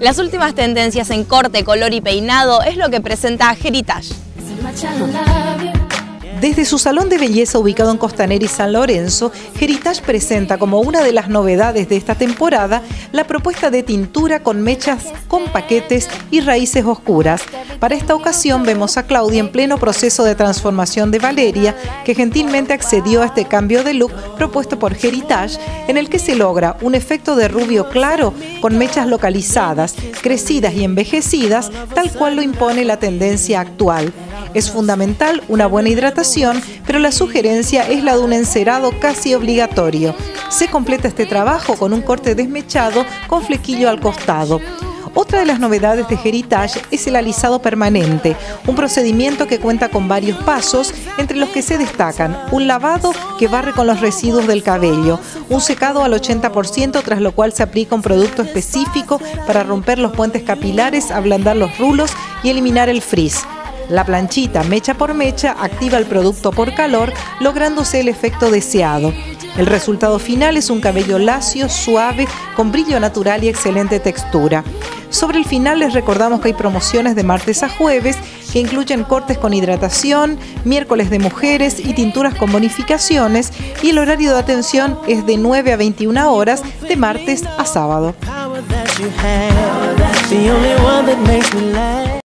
Las últimas tendencias en corte, color y peinado es lo que presenta Heritage. Desde su salón de belleza ubicado en Costanera y San Lorenzo, Heritage presenta como una de las novedades de esta temporada la propuesta de tintura con mechas con paquetes y raíces oscuras. Para esta ocasión vemos a Claudia en pleno proceso de transformación de Valeria, que gentilmente accedió a este cambio de look propuesto por Heritage, en el que se logra un efecto de rubio claro con mechas localizadas, crecidas y envejecidas, tal cual lo impone la tendencia actual. Es fundamental una buena hidratación, pero la sugerencia es la de un encerado casi obligatorio. Se completa este trabajo con un corte desmechado con flequillo al costado. Otra de las novedades de Heritage es el alisado permanente, un procedimiento que cuenta con varios pasos, entre los que se destacan un lavado que barre con los residuos del cabello, un secado al 80%, tras lo cual se aplica un producto específico para romper los puentes capilares, ablandar los rulos y eliminar el frizz. La planchita mecha por mecha activa el producto por calor, lográndose el efecto deseado. El resultado final es un cabello lacio, suave, con brillo natural y excelente textura. Sobre el final les recordamos que hay promociones de martes a jueves que incluyen cortes con hidratación, miércoles de mujeres y tinturas con bonificaciones y el horario de atención es de 9 a 21 horas de martes a sábado.